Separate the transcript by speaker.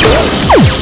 Speaker 1: Música